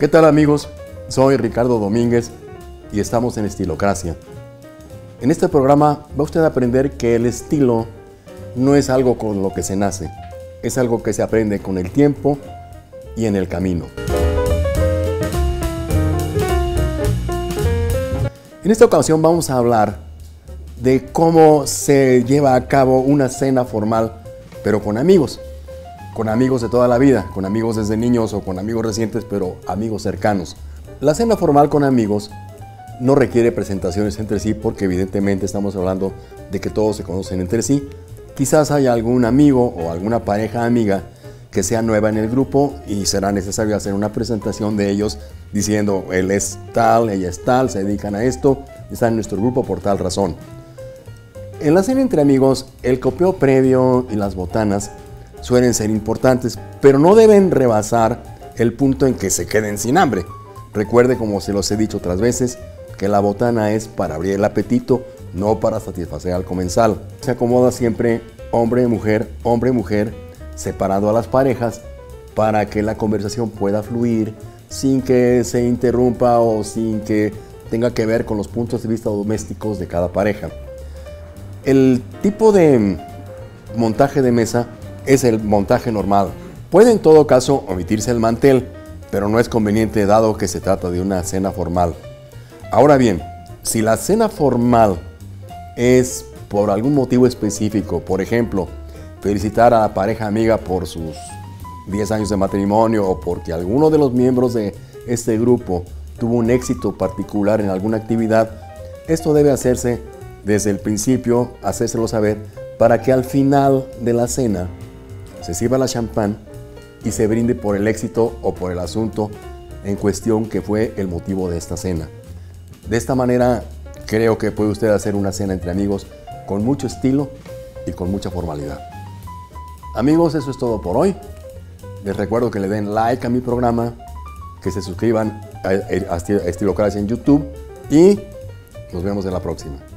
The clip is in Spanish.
¿Qué tal amigos? Soy Ricardo Domínguez y estamos en Estilocracia. En este programa va usted a aprender que el estilo no es algo con lo que se nace, es algo que se aprende con el tiempo y en el camino. En esta ocasión vamos a hablar de cómo se lleva a cabo una cena formal, pero con amigos con amigos de toda la vida, con amigos desde niños o con amigos recientes, pero amigos cercanos. La cena formal con amigos no requiere presentaciones entre sí porque evidentemente estamos hablando de que todos se conocen entre sí. Quizás haya algún amigo o alguna pareja amiga que sea nueva en el grupo y será necesario hacer una presentación de ellos diciendo él es tal, ella es tal, se dedican a esto, están en nuestro grupo por tal razón. En la cena entre amigos, el copio previo y las botanas suelen ser importantes, pero no deben rebasar el punto en que se queden sin hambre. Recuerde, como se los he dicho otras veces, que la botana es para abrir el apetito, no para satisfacer al comensal. Se acomoda siempre hombre-mujer, hombre-mujer, separado a las parejas, para que la conversación pueda fluir sin que se interrumpa o sin que tenga que ver con los puntos de vista domésticos de cada pareja. El tipo de montaje de mesa es el montaje normal. Puede en todo caso omitirse el mantel, pero no es conveniente dado que se trata de una cena formal. Ahora bien, si la cena formal es por algún motivo específico, por ejemplo, felicitar a la pareja amiga por sus 10 años de matrimonio o porque alguno de los miembros de este grupo tuvo un éxito particular en alguna actividad, esto debe hacerse desde el principio, hacérselo saber, para que al final de la cena se sirva la champán y se brinde por el éxito o por el asunto en cuestión que fue el motivo de esta cena. De esta manera creo que puede usted hacer una cena entre amigos con mucho estilo y con mucha formalidad. Amigos, eso es todo por hoy. Les recuerdo que le den like a mi programa, que se suscriban a Estilocracia en YouTube y nos vemos en la próxima.